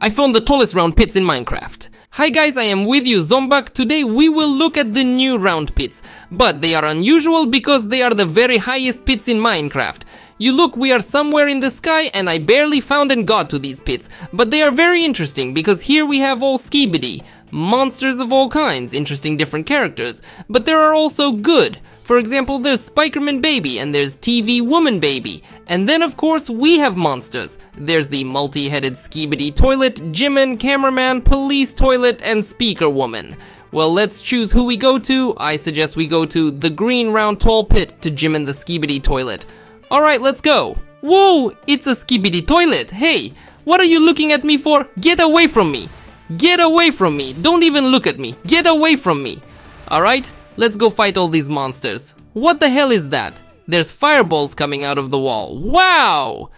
I found the tallest round pits in Minecraft. Hi guys, I am with you Zombak. Today we will look at the new round pits. But they are unusual because they are the very highest pits in Minecraft. You look, we are somewhere in the sky and I barely found and got to these pits. But they are very interesting because here we have all Skibidi. Monsters of all kinds, interesting different characters. But there are also good. For example, there's Speakerman Baby and there's TV Woman Baby. And then of course we have monsters. There's the multi-headed Skibidi Toilet, G-Man, Cameraman, Police Toilet, and Speaker Woman. Well, let's choose who we go to. I suggest we go to the green round tall pit to G-Man the Skibidi Toilet. Alright, let's go. Whoa, it's a Skibidi Toilet. Hey, what are you looking at me for? Get away from me. Get away from me. Don't even look at me. Get away from me. Alright, Let's go fight all these monsters. What the hell is that? There's fireballs coming out of the wall. Wow!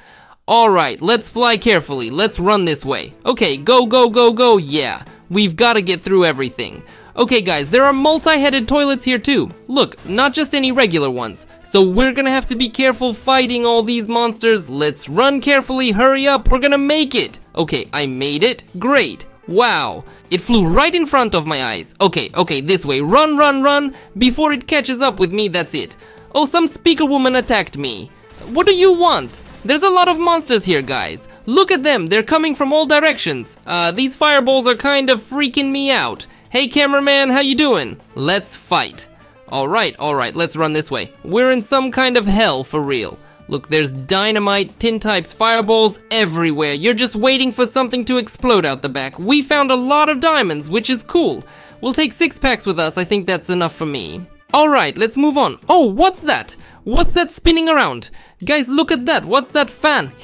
Alright, let's fly carefully. Let's run this way. Okay, go, go, go, go. Yeah, we've got to get through everything. Okay guys, there are multi-headed toilets here too. Look, not just any regular ones. So we're gonna have to be careful fighting all these monsters. Let's run carefully, hurry up, we're gonna make it. Okay, I made it, great. Wow, it flew right in front of my eyes. Okay, okay, this way. Run, run, run. Before it catches up with me, that's it. Oh, some speaker woman attacked me. What do you want? There's a lot of monsters here, guys. Look at them, they're coming from all directions. Uh, these fireballs are kind of freaking me out. Hey cameraman, how you doing? Let's fight. Alright, alright, let's run this way. We're in some kind of hell for real. Look, there's dynamite, tin types, fireballs everywhere. You're just waiting for something to explode out the back. We found a lot of diamonds, which is cool. We'll take six packs with us. I think that's enough for me. Alright, let's move on. Oh, what's that? What's that spinning around? Guys, look at that. What's that fan?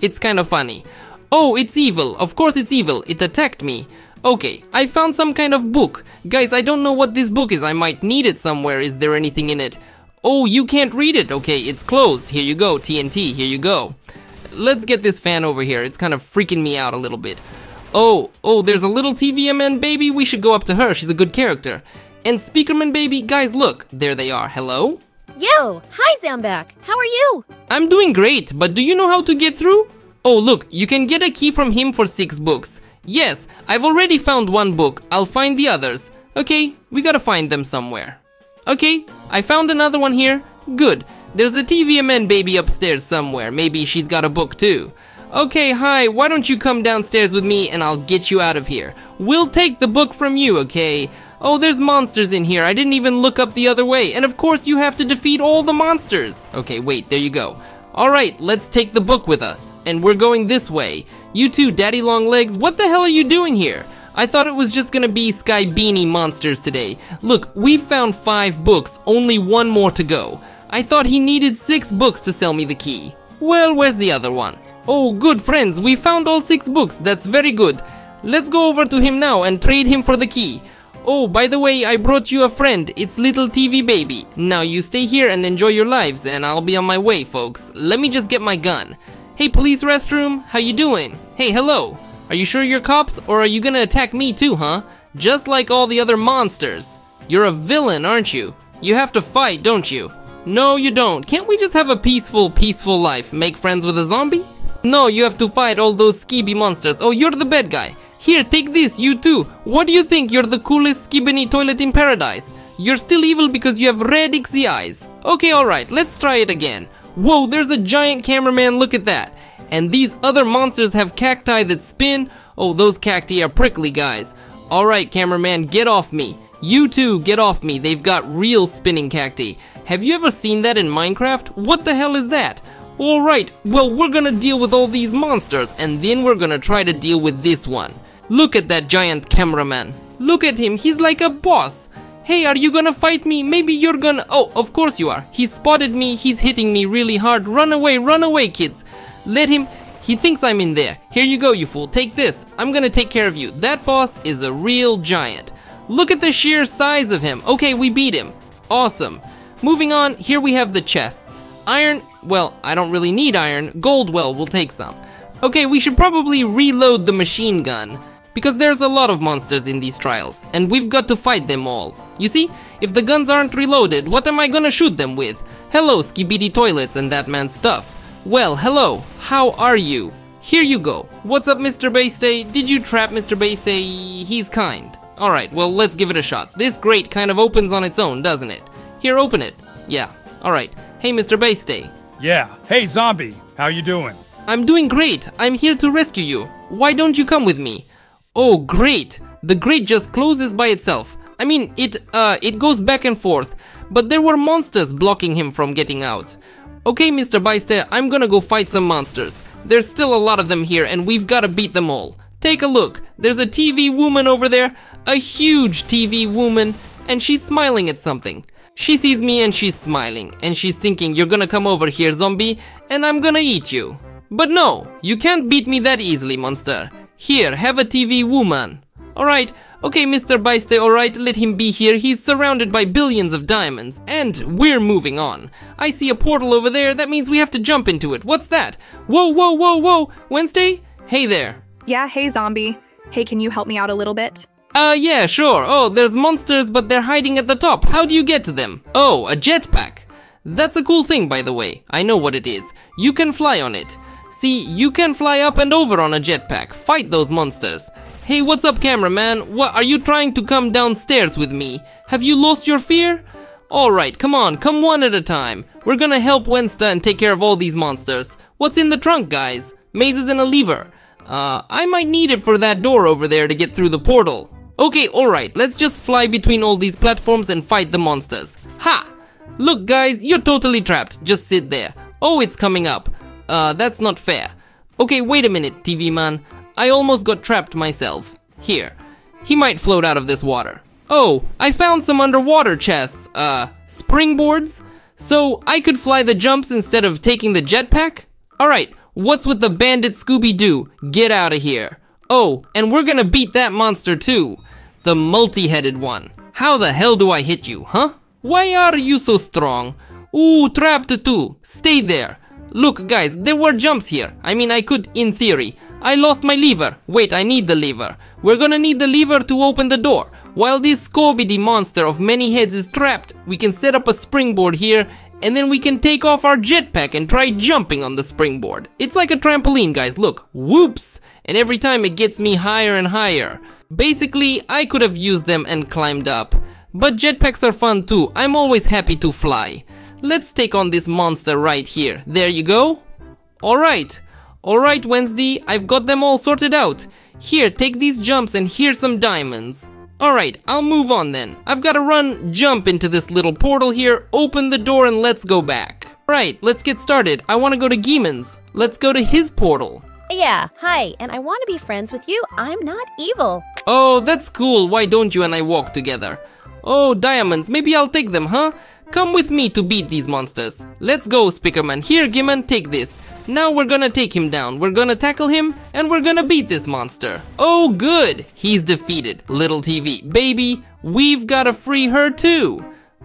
it's kind of funny. Oh, it's evil. Of course it's evil. It attacked me. Okay, I found some kind of book. Guys, I don't know what this book is. I might need it somewhere. Is there anything in it? Oh, you can't read it. Okay, it's closed. Here you go, TNT. Here you go. Let's get this fan over here. It's kind of freaking me out a little bit. Oh, oh, there's a little TVMN baby. We should go up to her. She's a good character. And Speakerman baby, guys, look. There they are. Hello? Yo! Hi, Zombak. How are you? I'm doing great, but do you know how to get through? Oh, look, you can get a key from him for six books. Yes, I've already found one book. I'll find the others. Okay, we gotta find them somewhere. Okay, I found another one here. Good. There's a TVMN baby upstairs somewhere. Maybe she's got a book too. Okay, hi, why don't you come downstairs with me and I'll get you out of here. We'll take the book from you, okay? Oh, there's monsters in here. I didn't even look up the other way. And of course, you have to defeat all the monsters. Okay, wait, there you go. Alright, let's take the book with us. And we're going this way. You two, Daddy Long Legs, what the hell are you doing here? I thought it was just gonna be Skibidi monsters today. Look, we found five books, only one more to go. I thought he needed six books to sell me the key. Well, where's the other one? Oh, good friends, we found all six books, that's very good. Let's go over to him now and trade him for the key. Oh, by the way, I brought you a friend. It's little TV baby. Now you stay here and enjoy your lives and I'll be on my way, folks. Let me just get my gun. Hey, police restroom, how you doing? Hey, hello. Are you sure you're cops, or are you gonna attack me too, huh? Just like all the other monsters. You're a villain, aren't you? You have to fight, don't you? No, you don't. Can't we just have a peaceful, peaceful life? Make friends with a zombie? No, you have to fight all those skibby monsters. Oh, you're the bad guy. Here, take this, you too. What do you think? You're the coolest skibidi toilet in paradise. You're still evil because you have red ixy eyes. Okay, alright, let's try it again. Whoa, there's a giant cameraman, look at that. And these other monsters have cacti that spin. Oh, those cacti are prickly, guys. Alright, cameraman, get off me. You too, get off me. They've got real spinning cacti. Have you ever seen that in Minecraft? What the hell is that? Alright, well, we're gonna deal with all these monsters, and then we're gonna try to deal with this one. Look at that giant cameraman. Look at him, he's like a boss. Hey, are you gonna fight me? Maybe you're gonna- Oh, of course you are. He spotted me, he's hitting me really hard. Run away, run away, kids. Let him... He thinks I'm in there. Here you go, you fool. Take this. I'm gonna take care of you. That boss is a real giant. Look at the sheer size of him. Okay, we beat him. Awesome. Moving on, here we have the chests. Iron, well, I don't really need iron. Gold, well, we'll take some. Okay, we should probably reload the machine gun. Because there's a lot of monsters in these trials, and we've got to fight them all. You see, if the guns aren't reloaded, what am I gonna shoot them with? Hello, skibidi toilets and that man's stuff. Well, hello, how are you? Here you go. What's up, Mr. Baystay? Did you trap Mr. Baystay? He's kind. Alright, well, let's give it a shot. This grate kind of opens on its own, doesn't it? Here, open it. Yeah, alright. Hey, Mr. Baystay. Yeah. Hey, zombie. How you doing? I'm doing great. I'm here to rescue you. Why don't you come with me? Oh, great. The grate just closes by itself. I mean, it, uh, it goes back and forth. But there were monsters blocking him from getting out. Okay, Mr. Baystay, I'm gonna go fight some monsters. There's still a lot of them here and we've gotta beat them all. Take a look. There's a TV woman over there. A huge TV woman. And she's smiling at something. She sees me and she's smiling. And she's thinking, you're gonna come over here, zombie, and I'm gonna eat you. But no, you can't beat me that easily, monster. Here, have a TV woman. Alright, okay, Mr. Baystay, alright, let him be here. He's surrounded by billions of diamonds, and we're moving on. I see a portal over there, that means we have to jump into it. What's that? Whoa, whoa, whoa, whoa! Wednesday? Hey there. Yeah, hey zombie. Hey, can you help me out a little bit? Uh, yeah, sure. Oh, there's monsters, but they're hiding at the top. How do you get to them? Oh, a jetpack. That's a cool thing, by the way. I know what it is. You can fly on it. See, you can fly up and over on a jetpack. Fight those monsters. Hey, what's up, cameraman? What are you trying to come downstairs with me? Have you lost your fear? Alright, come on, come one at a time. We're gonna help Wednesday and take care of all these monsters. What's in the trunk, guys? Mazes and a lever. Uh, I might need it for that door over there to get through the portal. Okay, alright, let's just fly between all these platforms and fight the monsters. Ha! Look, guys, you're totally trapped. Just sit there. Oh, it's coming up. Uh, that's not fair. Okay, wait a minute, TV man. I almost got trapped myself. Here. He might float out of this water. Oh, I found some underwater chests. Uh, springboards? So I could fly the jumps instead of taking the jetpack? Alright, what's with the bandit Scooby-Doo? Get out of here. Oh, and we're gonna beat that monster too. The multi-headed one. How the hell do I hit you, huh? Why are you so strong? Ooh, trapped too. Stay there. Look, guys, there were jumps here. I mean, I could, in theory. I lost my lever. Wait, I need the lever. We're gonna need the lever to open the door. While this Scooby monster of many heads is trapped, we can set up a springboard here and then we can take off our jetpack and try jumping on the springboard. It's like a trampoline, guys, look, whoops! And every time it gets me higher and higher. Basically, I could have used them and climbed up. But jetpacks are fun too, I'm always happy to fly. Let's take on this monster right here. There you go. Alright. Alright, Wednesday, I've got them all sorted out. Here, take these jumps and here's some diamonds. Alright, I'll move on then. I've gotta run, jump into this little portal here, open the door and let's go back. Right, let's get started. I wanna go to G-Man's. Let's go to his portal. Yeah, hi, and I want to be friends with you. I'm not evil. Oh, that's cool. Why don't you and I walk together? Oh, diamonds. Maybe I'll take them, huh? Come with me to beat these monsters. Let's go, Speakerman. Here, G-Man, take this. Now we're gonna take him down. We're gonna tackle him, and we're gonna beat this monster. Oh, good. He's defeated. Little TV. Baby, we've gotta free her too.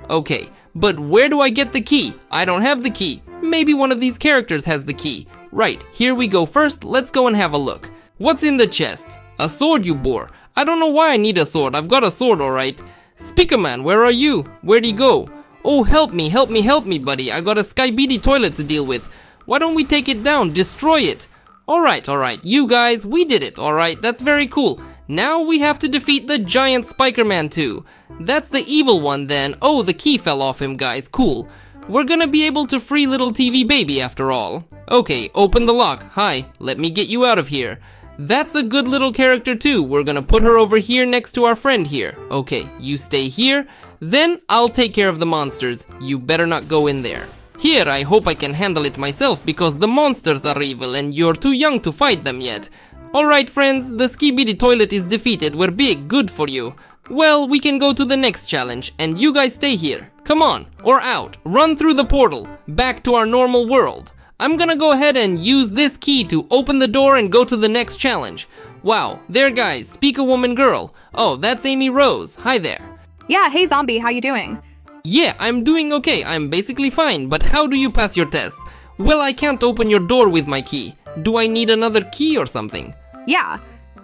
Okay, but where do I get the key? I don't have the key. Maybe one of these characters has the key. Right, here we go first. Let's go and have a look. What's in the chest? A sword, you bore. I don't know why I need a sword. I've got a sword, alright. Speakerman, where are you? Where'd he go? Oh, help me, help me, help me, buddy. I got a Skibidi toilet to deal with. Why don't we take it down, destroy it? Alright, alright, you guys, we did it, alright, that's very cool. Now we have to defeat the giant Spiker-Man too. That's the evil one then. Oh, the key fell off him, guys, cool. We're gonna be able to free little TV baby after all. Okay, open the lock. Hi, let me get you out of here. That's a good little character too. We're gonna put her over here next to our friend here. Okay, you stay here. Then I'll take care of the monsters. You better not go in there. Here, I hope I can handle it myself because the monsters are evil and you're too young to fight them yet. Alright friends, the Skibidi toilet is defeated. We're big, good for you. Well, we can go to the next challenge and you guys stay here. Come on, or out. Run through the portal, back to our normal world. I'm gonna go ahead and use this key to open the door and go to the next challenge. Wow, there guys, speak a woman girl. Oh, that's Amy Rose. Hi there. Yeah, hey zombie, how you doing? Yeah, I'm doing okay. I'm basically fine, but how do you pass your test? Well, I can't open your door with my key. Do I need another key or something? Yeah,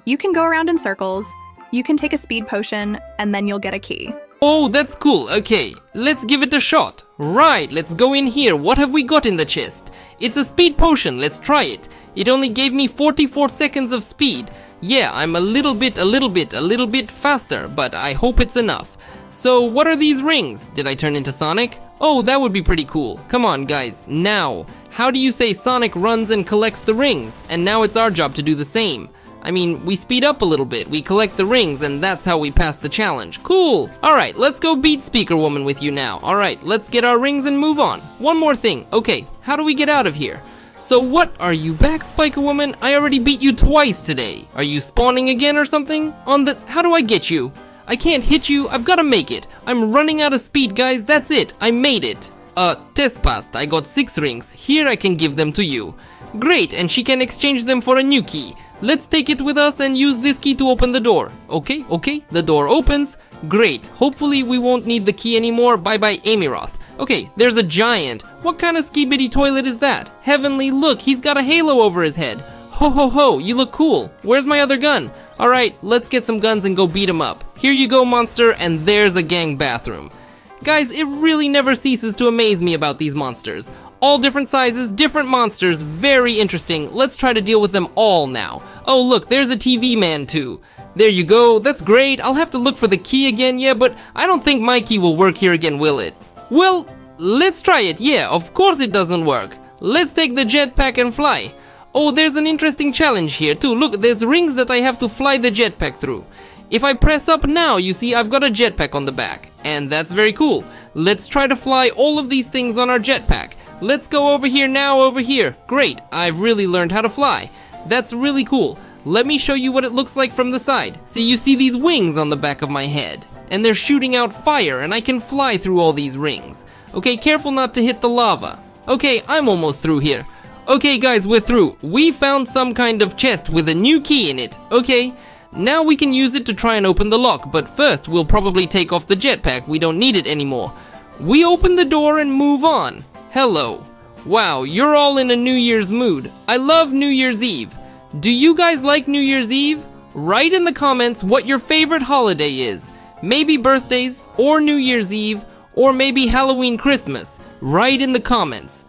you can go around in circles, you can take a speed potion, and then you'll get a key. Oh, that's cool. Okay, let's give it a shot. Right, let's go in here. What have we got in the chest? It's a speed potion. Let's try it. It only gave me 44 seconds of speed. Yeah, I'm a little bit, a little bit, a little bit faster, but I hope it's enough. So what are these rings? Did I turn into Sonic? Oh, that would be pretty cool. Come on, guys, now. How do you say Sonic runs and collects the rings? And now it's our job to do the same. I mean, we speed up a little bit, we collect the rings, and that's how we pass the challenge. Cool! Alright, let's go beat Speaker Woman with you now. Alright, let's get our rings and move on. One more thing. Okay, how do we get out of here? So what, are you back, Spiker Woman? I already beat you twice today. Are you spawning again or something? On the, how do I get you? I can't hit you, I've gotta make it. I'm running out of speed, guys, that's it. I made it. Uh, test passed, I got six rings. Here I can give them to you. Great, and she can exchange them for a new key. Let's take it with us and use this key to open the door. Okay, okay, the door opens. Great, hopefully we won't need the key anymore. Bye bye Amy Rose. Okay, there's a giant. What kind of skibidi toilet is that? Heavenly, look, he's got a halo over his head. Ho ho ho, you look cool. Where's my other gun? Alright, let's get some guns and go beat him up. Here you go, monster, and there's a gang bathroom. Guys, it really never ceases to amaze me about these monsters. All different sizes, different monsters, very interesting. Let's try to deal with them all now. Oh look, there's a TV man too. There you go, that's great. I'll have to look for the key again, yeah, but I don't think my key will work here again, will it? Well, let's try it, yeah, of course it doesn't work. Let's take the jetpack and fly. Oh, there's an interesting challenge here too. Look, there's rings that I have to fly the jetpack through. If I press up now, you see I've got a jetpack on the back. And that's very cool. Let's try to fly all of these things on our jetpack. Let's go over here now, over here. Great, I've really learned how to fly. That's really cool. Let me show you what it looks like from the side. See, you see these wings on the back of my head. And they're shooting out fire, and I can fly through all these rings. Okay, careful not to hit the lava. Okay, I'm almost through here. Okay, guys, we're through. We found some kind of chest with a new key in it. Okay, now we can use it to try and open the lock, but first we'll probably take off the jetpack. We don't need it anymore. We open the door and move on. Hello. Wow, you're all in a New Year's mood. I love New Year's Eve. Do you guys like New Year's Eve? Write in the comments what your favorite holiday is. Maybe birthdays, or New Year's Eve, or maybe Halloween Christmas. Write in the comments.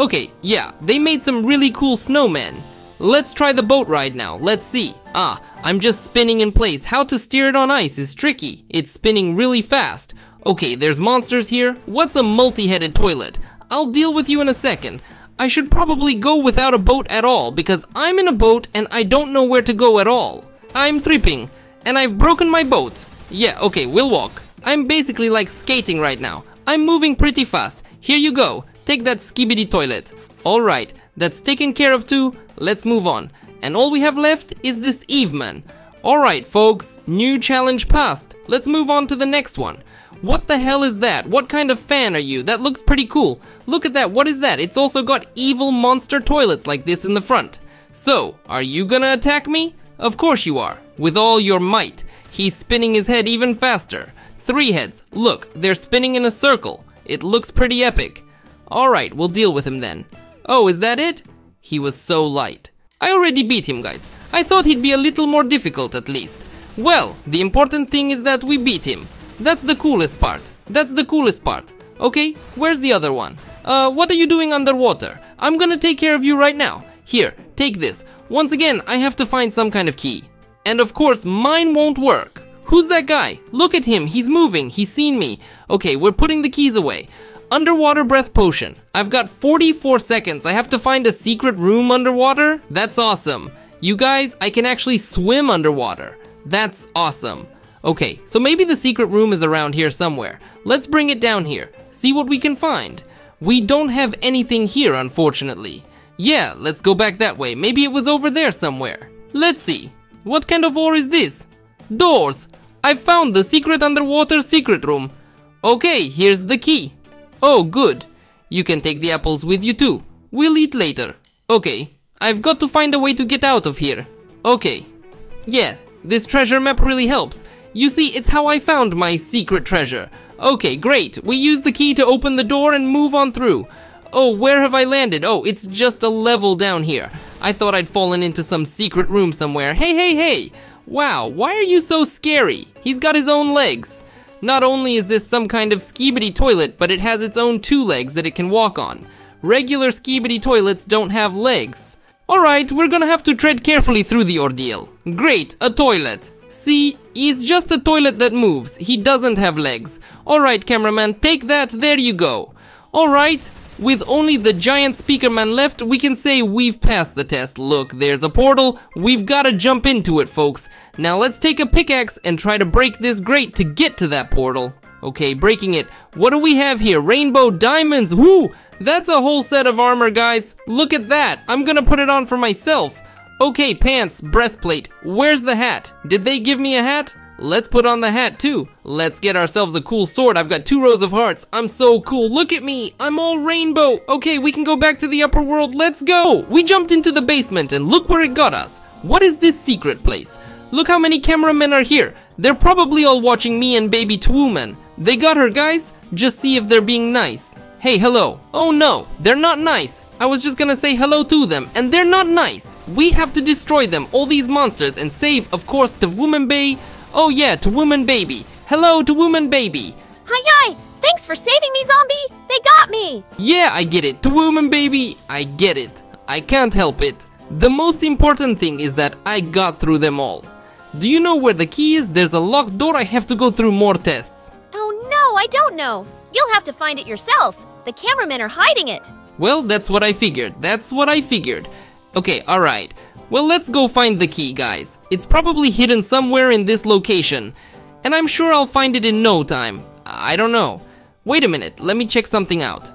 Okay, yeah, they made some really cool snowmen. Let's try the boat ride now, let's see. Ah, I'm just spinning in place. How to steer it on ice is tricky. It's spinning really fast. Okay, there's monsters here. What's a multi-headed toilet? I'll deal with you in a second. I should probably go without a boat at all because I'm in a boat and I don't know where to go at all. I'm tripping and I've broken my boat. Yeah, okay, we'll walk. I'm basically like skating right now. I'm moving pretty fast. Here you go. Take that skibidi toilet. Alright, that's taken care of too. Let's move on. And all we have left is this Eveman. Alright folks, new challenge passed. Let's move on to the next one. What the hell is that? What kind of fan are you? That looks pretty cool. Look at that, what is that? It's also got evil monster toilets like this in the front. So, are you gonna attack me? Of course you are, with all your might. He's spinning his head even faster. Three heads, look, they're spinning in a circle. It looks pretty epic. Alright, we'll deal with him then. Oh, is that it? He was so light. I already beat him, guys. I thought he'd be a little more difficult at least. Well, the important thing is that we beat him. That's the coolest part. That's the coolest part. Okay, where's the other one? Uh, what are you doing underwater? I'm gonna take care of you right now. Here, take this. Once again, I have to find some kind of key. And of course, mine won't work. Who's that guy? Look at him, he's moving, he's seen me. Okay, we're putting the keys away. Underwater breath potion. I've got 44 seconds. I have to find a secret room underwater? That's awesome. You guys, I can actually swim underwater. That's awesome. Okay, so maybe the secret room is around here somewhere. Let's bring it down here, see what we can find. We don't have anything here, unfortunately. Yeah, let's go back that way. Maybe it was over there somewhere. Let's see. What kind of ore is this? Doors. I found the secret underwater secret room. Okay, here's the key. Oh, good. You can take the apples with you too. We'll eat later. Okay, I've got to find a way to get out of here. Okay. Yeah, this treasure map really helps. You see, it's how I found my secret treasure. Okay, great. We use the key to open the door and move on through. Oh, where have I landed? Oh, it's just a level down here. I thought I'd fallen into some secret room somewhere. Hey, hey, hey! Wow, why are you so scary? He's got his own legs. Not only is this some kind of skibidi toilet, but it has its own two legs that it can walk on. Regular skibidi toilets don't have legs. Alright, we're gonna have to tread carefully through the ordeal. Great, a toilet. See, he's just a toilet that moves. He doesn't have legs. Alright, cameraman, take that, there you go. Alright, with only the giant speaker man left, we can say we've passed the test. Look, there's a portal. We've gotta jump into it, folks. Now let's take a pickaxe and try to break this grate to get to that portal. Okay, breaking it. What do we have here? Rainbow diamonds. Woo! That's a whole set of armor, guys. Look at that. I'm gonna put it on for myself. Okay, pants, breastplate. Where's the hat? Did they give me a hat? Let's put on the hat too. Let's get ourselves a cool sword. I've got two rows of hearts. I'm so cool. Look at me. I'm all rainbow. Okay, we can go back to the upper world. Let's go. We jumped into the basement and look where it got us. What is this secret place? Look how many cameramen are here. They're probably all watching me and baby Twooman. They got her, guys. Just see if they're being nice. Hey, hello. Oh no, they're not nice. I was just gonna say hello to them, and they're not nice. We have to destroy them, all these monsters, and save, of course, the woman bay. Oh yeah, to woman baby. Hello to woman baby. Hi, hi! Thanks for saving me, zombie! They got me! Yeah, I get it. To woman baby, I get it. I can't help it. The most important thing is that I got through them all. Do you know where the key is? There's a locked door. I have to go through more tests. Oh no, I don't know. You'll have to find it yourself. The cameramen are hiding it. Well, that's what I figured. That's what I figured. Okay, alright. Well, let's go find the key, guys. It's probably hidden somewhere in this location. And I'm sure I'll find it in no time. I don't know. Wait a minute, let me check something out.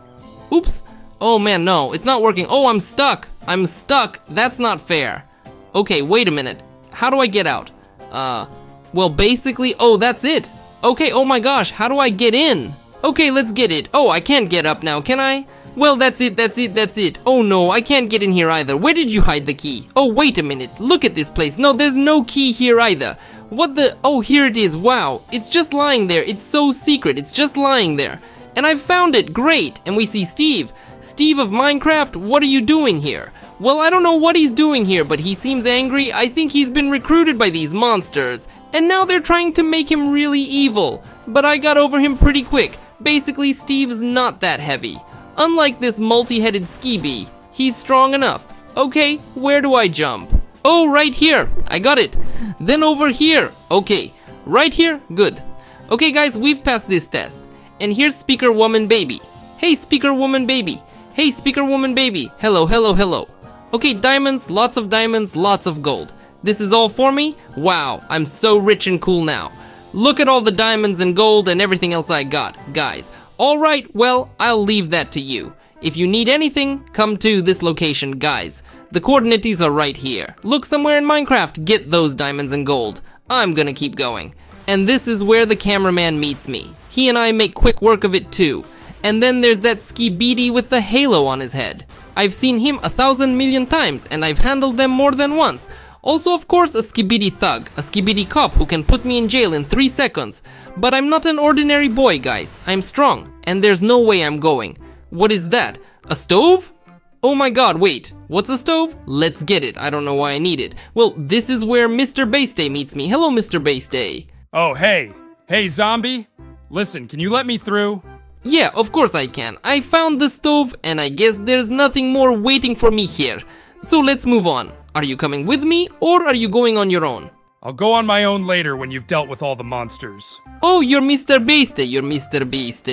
Oops. Oh man, no, it's not working. Oh, I'm stuck. I'm stuck. That's not fair. Okay, wait a minute. How do I get out? Uh, well, basically, oh, that's it. Okay, oh my gosh, how do I get in? Okay, let's get it. Oh, I can't get up now, can I? Well, that's it, that's it, that's it. Oh no, I can't get in here either. Where did you hide the key? Oh, wait a minute. Look at this place. No, there's no key here either. What the? Oh, here it is. Wow. It's just lying there. It's so secret. It's just lying there. And I found it. Great. And we see Steve. Steve of Minecraft, what are you doing here? Well, I don't know what he's doing here, but he seems angry. I think he's been recruited by these monsters. And now they're trying to make him really evil. But I got over him pretty quick. Basically, Steve's not that heavy. Unlike this multi-headed skibee, he's strong enough. Okay, where do I jump? Oh, right here. I got it. Then over here. Okay, right here. Good. Okay, guys, we've passed this test. And here's Speaker Woman Baby. Hey, Speaker Woman Baby. Hey, Speaker Woman Baby. Hello, hello, hello. Okay, diamonds, lots of diamonds, lots of gold. This is all for me? Wow, I'm so rich and cool now. Look at all the diamonds and gold and everything else I got, guys. Alright, well, I'll leave that to you. If you need anything, come to this location, guys. The coordinates are right here. Look somewhere in Minecraft, get those diamonds and gold. I'm gonna keep going. And this is where the cameraman meets me. He and I make quick work of it too. And then there's that skibidi with the halo on his head. I've seen him a thousand million times and I've handled them more than once. Also, of course, a skibidi thug, a skibidi cop who can put me in jail in 3 seconds. But I'm not an ordinary boy, guys. I'm strong, and there's no way I'm going. What is that? A stove? Oh my god, wait. What's a stove? Let's get it. I don't know why I need it. Well, this is where Mr. Baseday meets me. Hello, Mr. Baseday. Oh, hey. Hey, zombie. Listen, can you let me through? Yeah, of course I can. I found the stove, and I guess there's nothing more waiting for me here. So let's move on. Are you coming with me, or are you going on your own? I'll go on my own later when you've dealt with all the monsters. Oh, you're Mr. Beast, you're Mr. Beast.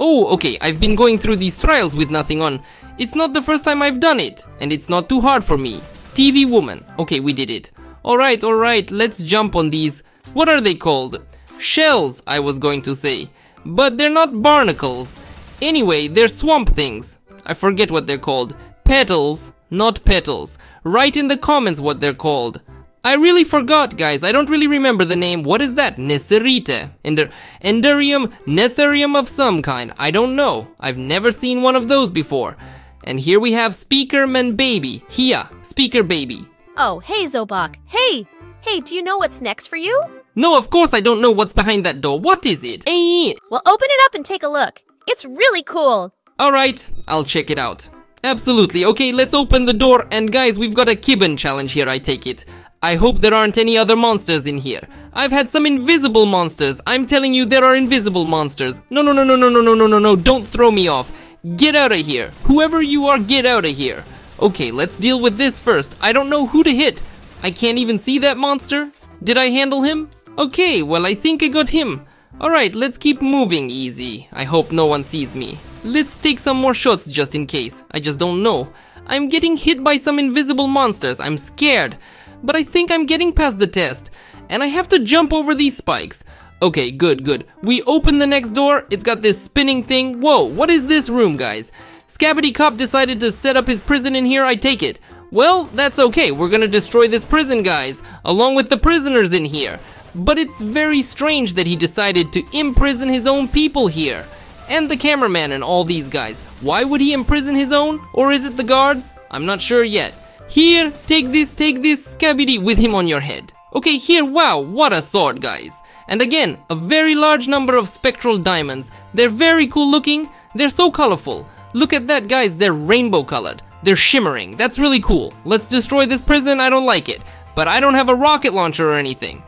Oh, okay, I've been going through these trials with nothing on. It's not the first time I've done it, and it's not too hard for me. TV woman. Okay, we did it. Alright, alright, let's jump on these. What are they called? Shells, I was going to say. But they're not barnacles. Anyway, they're swamp things. I forget what they're called. Petals, not petals. Write in the comments what they're called. I really forgot, guys. I don't really remember the name. What is that? Netherite. Ender Enderium, Netherium of some kind. I don't know. I've never seen one of those before. And here we have Speakerman Baby. Here, Speaker Baby. Oh, hey, Zombak. Hey! Hey, do you know what's next for you? No, of course I don't know what's behind that door. What is it? Eh. Well, open it up and take a look. It's really cool. Alright, I'll check it out. Absolutely. Okay, let's open the door. And guys, we've got a Kibben challenge here, I take it. I hope there aren't any other monsters in here. I've had some invisible monsters. I'm telling you, there are invisible monsters. No, no, no, no, no, no, no, no, no, no. Don't throw me off. Get out of here. Whoever you are, get out of here. Okay, let's deal with this first. I don't know who to hit. I can't even see that monster. Did I handle him? Okay, well I think I got him. Alright, let's keep moving easy. I hope no one sees me. Let's take some more shots just in case. I just don't know. I'm getting hit by some invisible monsters. I'm scared. But I think I'm getting past the test. And I have to jump over these spikes. Okay, good, good. We open the next door. It's got this spinning thing. Whoa, what is this room, guys? Skibidi Cop decided to set up his prison in here, I take it. Well, that's okay. We're gonna destroy this prison, guys, along with the prisoners in here. But it's very strange that he decided to imprison his own people here. And the cameraman and all these guys. Why would he imprison his own? Or is it the guards? I'm not sure yet. Here, take this, take this, Skibidi, with him on your head. Okay, here, wow, what a sword, guys. And again, a very large number of spectral diamonds. They're very cool looking, they're so colorful. Look at that, guys, they're rainbow colored. They're shimmering, that's really cool. Let's destroy this prison, I don't like it. But I don't have a rocket launcher or anything.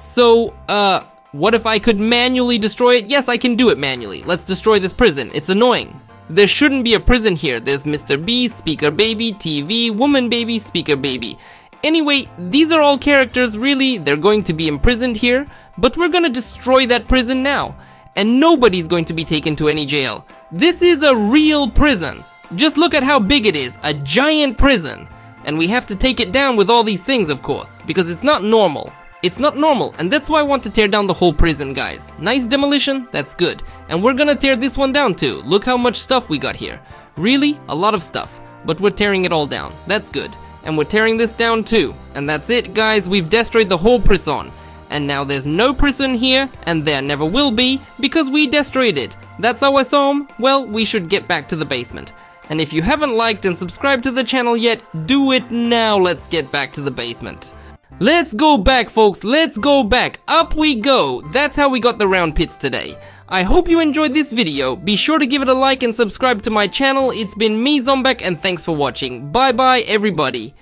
So, uh, what if I could manually destroy it? Yes, I can do it manually. Let's destroy this prison. It's annoying. There shouldn't be a prison here. There's Mr. B, Speaker Baby, TV, Woman Baby, Speaker Baby. Anyway, these are all characters, really. They're going to be imprisoned here, but we're gonna destroy that prison now. And nobody's going to be taken to any jail. This is a real prison. Just look at how big it is, a giant prison. And we have to take it down with all these things, of course, because it's not normal. It's not normal, and that's why I want to tear down the whole prison, guys. Nice demolition, that's good. And we're gonna tear this one down too. Look how much stuff we got here. Really, a lot of stuff. But we're tearing it all down, that's good. And we're tearing this down too. And that's it, guys, we've destroyed the whole prison. And now there's no prison here, and there never will be, because we destroyed it. That's our home? Well, we should get back to the basement. And if you haven't liked and subscribed to the channel yet, do it now. Let's get back to the basement. Let's go back, folks. Let's go back. Up we go. That's how we got the round pits today. I hope you enjoyed this video. Be sure to give it a like and subscribe to my channel. It's been me, Zombak, and thanks for watching. Bye bye, everybody.